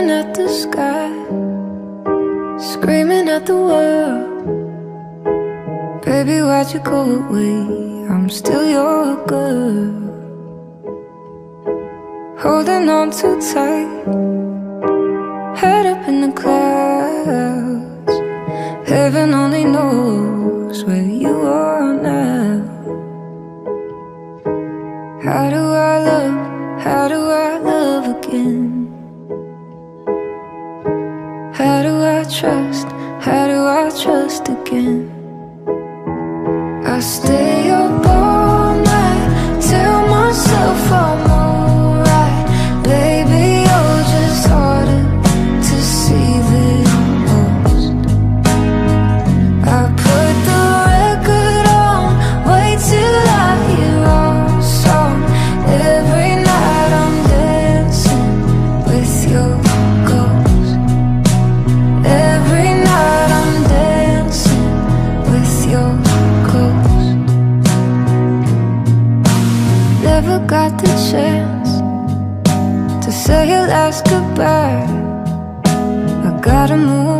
Screaming at the sky. Screaming at the world. Baby, why'd you go away? I'm still your girl. Holding on too tight. Head up in the clouds. Heaven only knows where you are now. How do I love? How do I trust? How do I trust again? I stay Never got the chance to say your last goodbye. I gotta move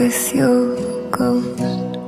with your ghost.